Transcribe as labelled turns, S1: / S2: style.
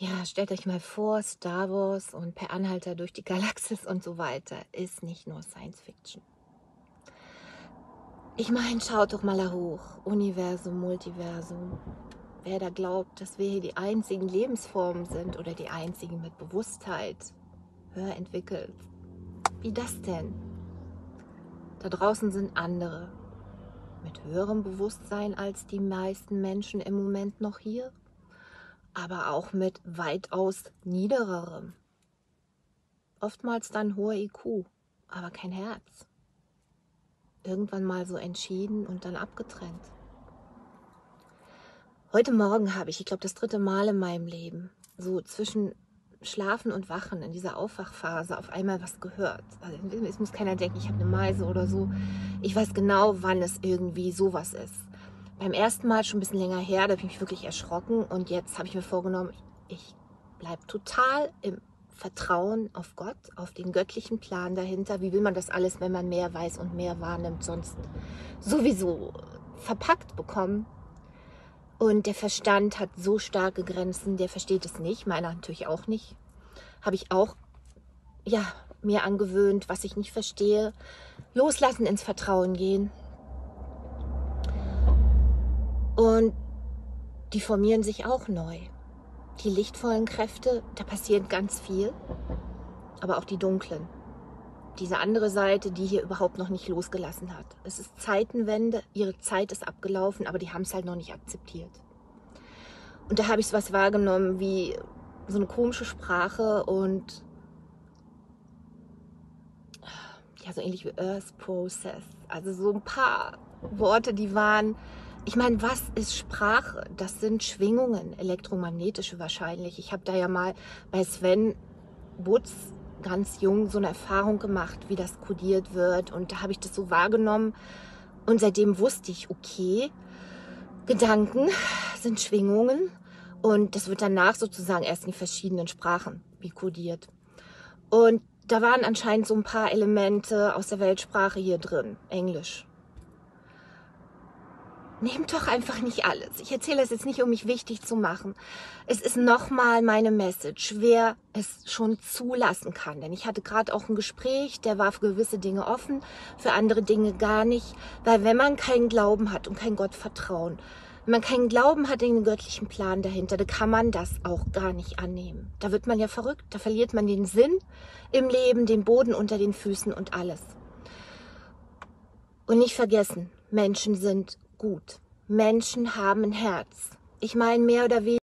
S1: ja, stellt euch mal vor, Star Wars und Per Anhalter durch die Galaxis und so weiter ist nicht nur Science Fiction. Ich meine, schaut doch mal da hoch. Universum, Multiversum. Wer da glaubt, dass wir hier die einzigen Lebensformen sind oder die einzigen mit Bewusstheit, höher entwickelt. Wie das denn? Da draußen sind andere mit höherem Bewusstsein als die meisten Menschen im Moment noch hier, aber auch mit weitaus niedererem. Oftmals dann hoher IQ, aber kein Herz irgendwann mal so entschieden und dann abgetrennt. Heute Morgen habe ich, ich glaube, das dritte Mal in meinem Leben, so zwischen Schlafen und Wachen in dieser Aufwachphase auf einmal was gehört. Also es muss keiner denken, ich habe eine Meise oder so. Ich weiß genau, wann es irgendwie sowas ist. Beim ersten Mal schon ein bisschen länger her, da habe ich mich wirklich erschrocken und jetzt habe ich mir vorgenommen, ich bleibe total im Vertrauen auf Gott, auf den göttlichen Plan dahinter. Wie will man das alles, wenn man mehr weiß und mehr wahrnimmt, sonst sowieso verpackt bekommen? Und der Verstand hat so starke Grenzen, der versteht es nicht, meiner natürlich auch nicht. Habe ich auch, ja, mir angewöhnt, was ich nicht verstehe. Loslassen, ins Vertrauen gehen. Und die formieren sich auch neu die lichtvollen Kräfte, da passiert ganz viel, aber auch die dunklen. Diese andere Seite, die hier überhaupt noch nicht losgelassen hat. Es ist Zeitenwende, ihre Zeit ist abgelaufen, aber die haben es halt noch nicht akzeptiert. Und da habe ich was wahrgenommen wie so eine komische Sprache und ja, so ähnlich wie Earth Process. Also so ein paar Worte, die waren ich meine, was ist Sprache? Das sind Schwingungen, elektromagnetische wahrscheinlich. Ich habe da ja mal bei Sven Butz ganz jung so eine Erfahrung gemacht, wie das kodiert wird. Und da habe ich das so wahrgenommen. Und seitdem wusste ich, okay, Gedanken sind Schwingungen. Und das wird danach sozusagen erst in verschiedenen Sprachen wie kodiert. Und da waren anscheinend so ein paar Elemente aus der Weltsprache hier drin. Englisch, nehmt doch einfach nicht alles. Ich erzähle es jetzt nicht, um mich wichtig zu machen. Es ist nochmal meine Message, wer es schon zulassen kann. Denn ich hatte gerade auch ein Gespräch, der war für gewisse Dinge offen, für andere Dinge gar nicht. Weil wenn man keinen Glauben hat und kein Gottvertrauen, wenn man keinen Glauben hat in den göttlichen Plan dahinter, dann kann man das auch gar nicht annehmen. Da wird man ja verrückt, da verliert man den Sinn im Leben, den Boden unter den Füßen und alles. Und nicht vergessen, Menschen sind gut. Menschen haben ein Herz. Ich meine mehr oder weniger